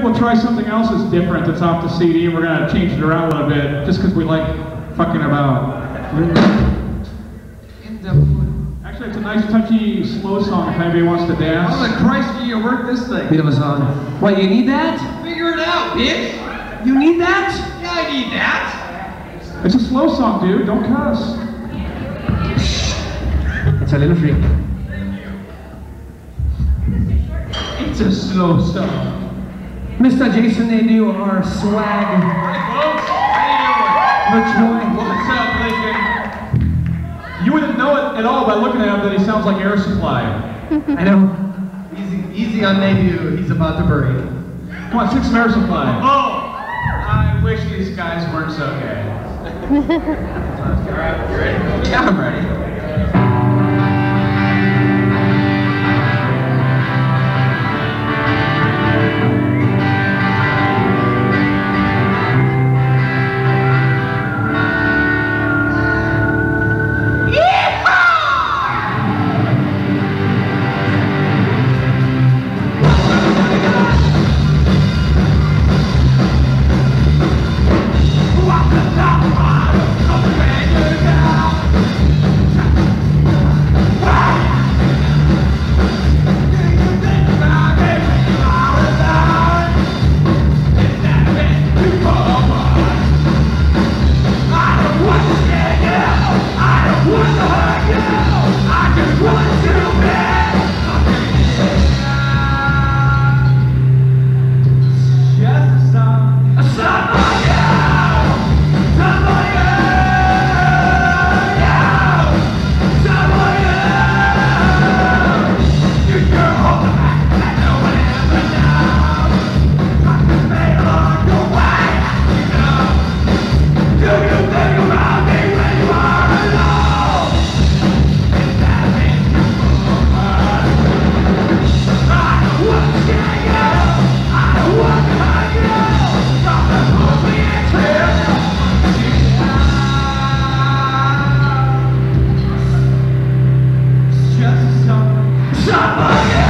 think we'll try something else that's different that's off the CD. And we're gonna change it around a little bit, just because we like fucking about. Actually, it's a nice, touchy, slow song if anybody wants to dance. How the Christ do you work this thing? Beat 'em a song. What, you need that? Figure it out, bitch! You need that? Yeah, I need that! It's a slow song, dude. Don't cuss. It's a little freak. It's a slow song. Mr. Jason Nadeau, our swag Hey, folks! How you boy. doing? What's up, Lincoln? You wouldn't know it at all by looking at him that he sounds like Air Supply. I know. Easy, easy on Nadeau. He's about to bury. Come on, sing some Air Supply. Oh! I wish these guys weren't so gay. Alright, you ready? Yeah, I'm ready. Stop Somebody